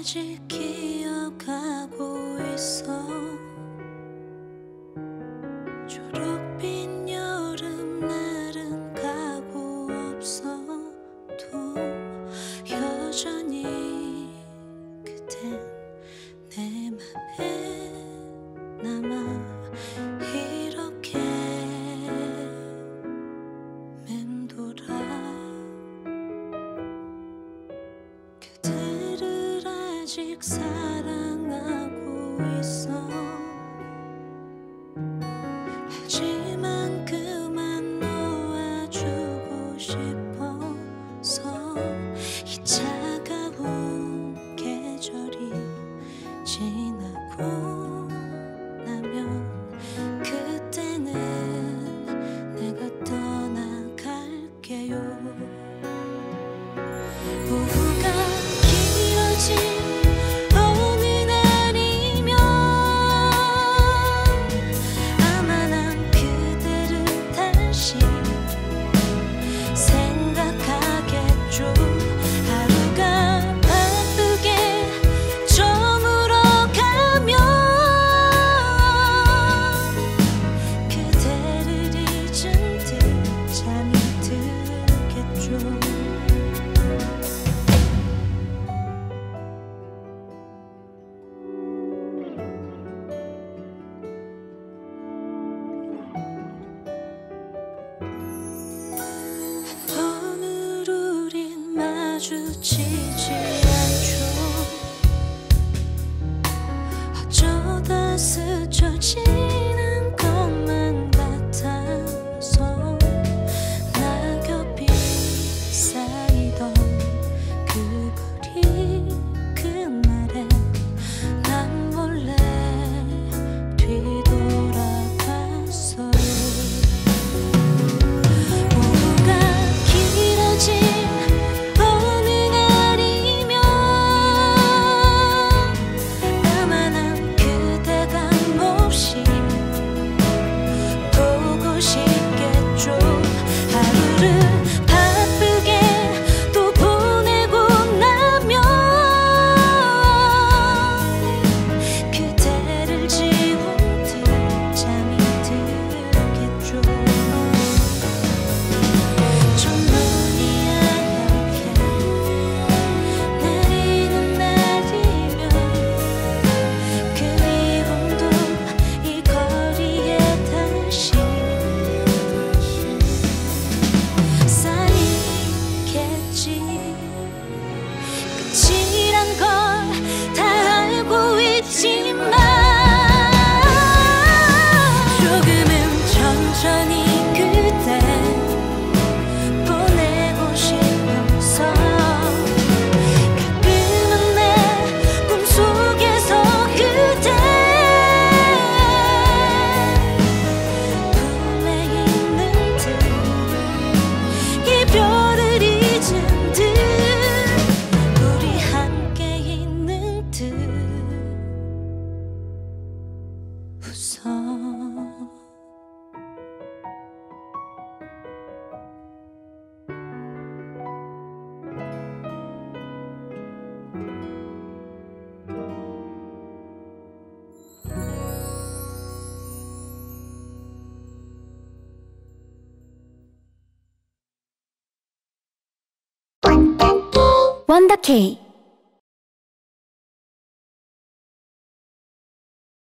아직 기억하고 있어. 아직 사랑하고 있어. 하지만 그만 놓아주고 싶어. 知己。Wanda K.